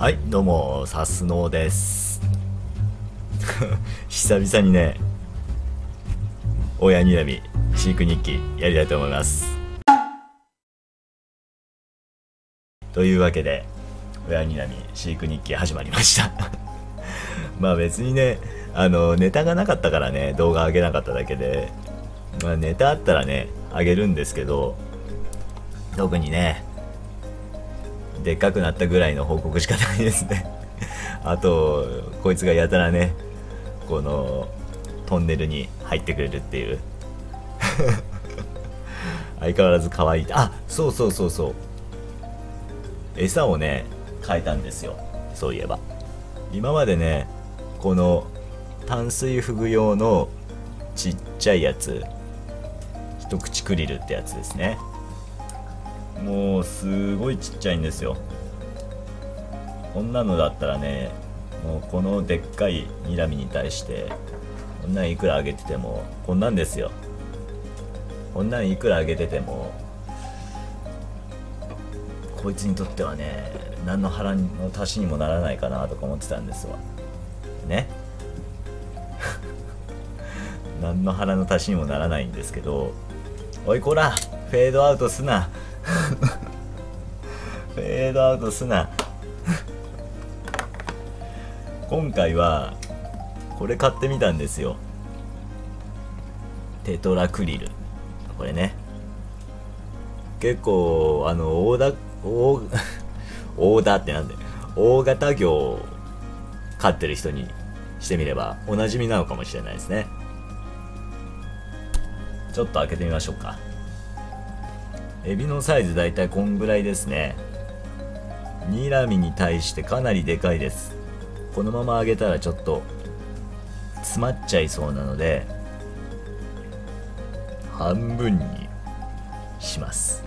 はいどうもさすのです。久々にね親にらみ飼育日記やりたいと思います。というわけで親にらみ飼育日記始まりました。まあ別にねあのネタがなかったからね動画上げなかっただけでまあネタあったらねあげるんですけど特にねでっかくなったぐらいの報告しかないですね。あとこいつがやたらねこのトンネルに入ってくれるっていう。相変わらず可愛い。あそうそうそうそう。餌をね変えたんですよ。そういえば。今までねこの淡水フグ用のちっちゃいやつ一口クリルってやつですね。もうすごいちっちゃいんですよ。こんなのだったらねもうこのでっかいニラミに対してこんなんいくらあげててもこんなんですよ。こんなんいくらあげててもこいつにとってはね何の腹の足しにもならないかなとか思ってたんですわ。ね。何の腹の足しにもならないんですけどおいこらフェードアウトすな。フェードアウトすな。今回はこれ買ってみたんですよ。テトラクリル。これね。結構あの大田大 大田ってなんで大型魚を飼ってる人にしてみればおなじみなのかもしれないですね。ちょっと開けてみましょうか。エビのサイズだいたいこんぐらいですね。ニラミに対してかなりでかいです。このまま揚げたらちょっと詰まっちゃいそうなので半分にします。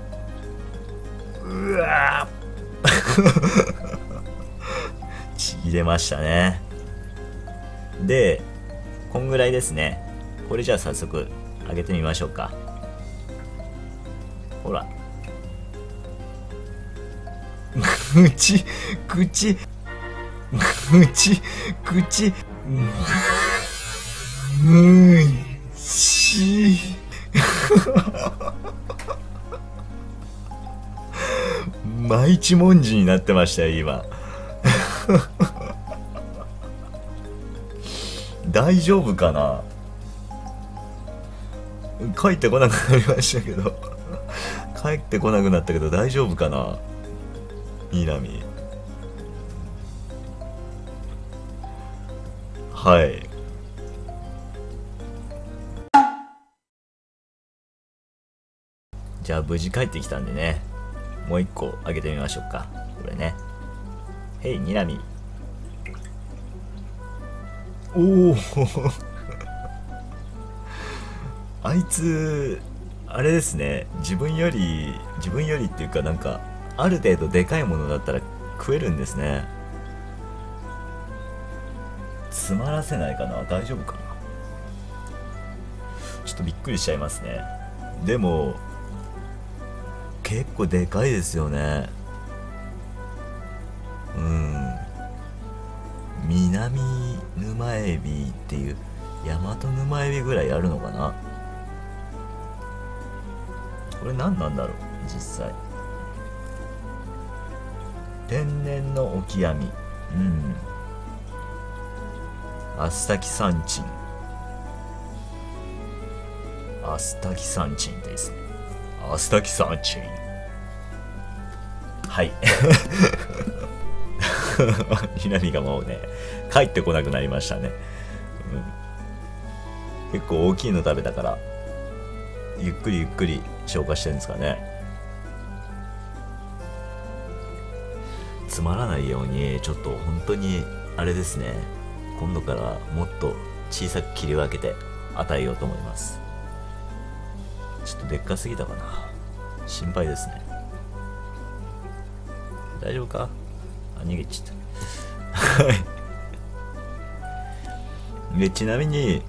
うわ ちぎれましたね。でこんぐらいですね。これじゃあ早速揚げてみましょうか。ほら。口口。口口。うんし毎一文字になってましたよ今。大丈夫かな？帰ってこなくなりましたけど。帰ってこなくなったけど大丈夫かな？ミナミはい。じゃあ無事帰ってきたんでね。もう一個あげてみましょうか。これね。へいニラミおお あいつあれですね。自分より自分よりっていうかなんかある程度でかいものだったら食えるんですね。詰まらせないかな。大丈夫かな。ちょっとびっくりしちゃいますね。でも結構でかいですよね。うん。南沼エビっていう大和沼エビぐらいあるのかな。これ何なんだろう実際。天然のオキアミうん。アスタキサンチン。アスタキサンチンです。ねアスタキサンチン。はい。ひなみがもうね帰ってこなくなりましたね、うん、結構大きいの食べたからゆっくりゆっくり消化してるんですかね。つまらないようにちょっと本当にあれですね。今度からもっと小さく切り分けて与えようと思います。ちょっとでっかすぎたかな。心配ですね。大丈夫か？あ逃げちゃった。は いでちなみに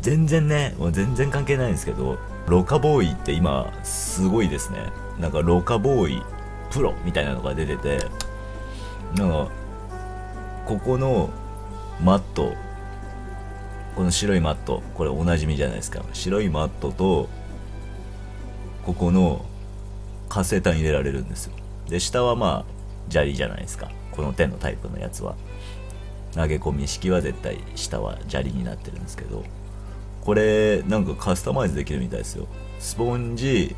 全然ねもう全然関係ないんですけどロカボーイって今すごいですね。なんかロカボーイプロみたいなのが出ててなんかここのマットこの白いマットこれおなじみじゃないですか。白いマットとここの活性炭入れられるんですよ。で下はまあ砂利じゃないですか。この手のタイプのやつは。投げ込み式は絶対下は砂利になってるんですけど。これなんかカスタマイズできるみたいですよ。スポンジ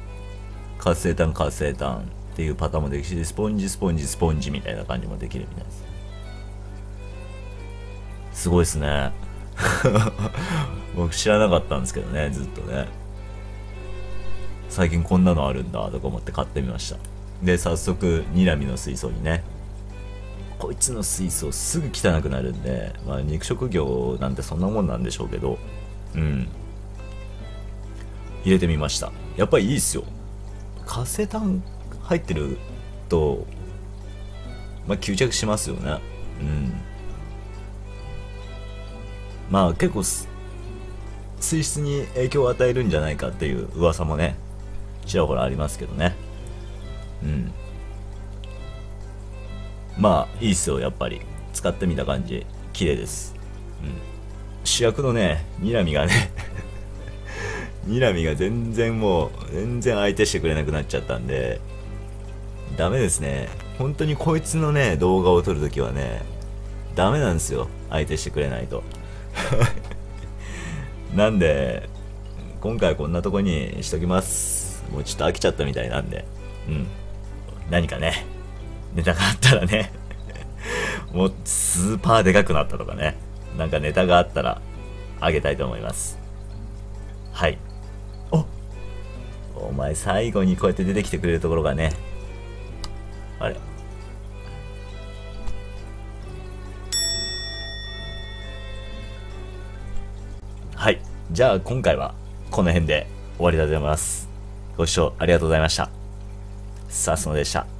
活性炭活性炭っていうパターンもできるしスポンジスポンジスポンジみたいな感じもできるみたいです。すごいですね。僕知らなかったんですけどねずっとね。最近こんなのあるんだとか思って買ってみました。で早速ニラミの水槽にね。こいつの水槽すぐ汚くなるんで、まあ、肉食業なんてそんなもんなんでしょうけどうん。入れてみました。やっぱりいいっすよ。活性炭入ってるとまあ吸着しますよね。うん。まあ結構水質に影響を与えるんじゃないかっていう噂もねちらほらありますけどね。うん。まあいいっすよやっぱり。使ってみた感じ。綺麗です。うん。主役のねニラミがね ニラミが全然もう全然相手してくれなくなっちゃったんでダメですね。本当にこいつのね動画を撮るときはねダメなんですよ。相手してくれないと。なんで今回こんなとこにしときます。もうちょっと飽きちゃったみたいなんで。うん。何かねネタがあったらね。もうスーパーでかくなったとかね。なんかネタがあったらあげたいと思います。はい。おお前最後にこうやって出てきてくれるところがね。あれ。はい。じゃあ今回はこの辺で終わりたいと思います。ご視聴ありがとうございました。さすのでした